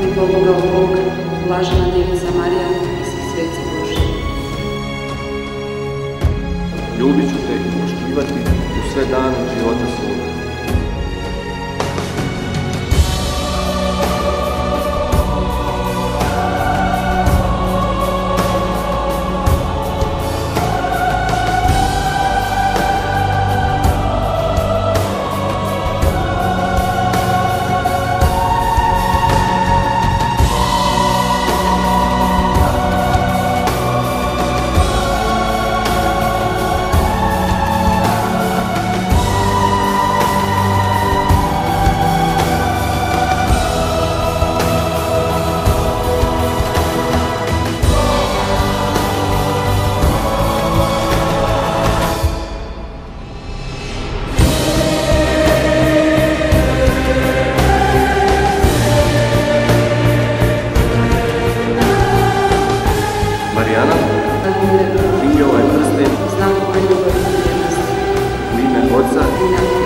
mi pomogao Bog, blažena Djevica Marija i svi sveci Boži. Ljubit ću te i poštivati u sve dane života svoga. Thank you.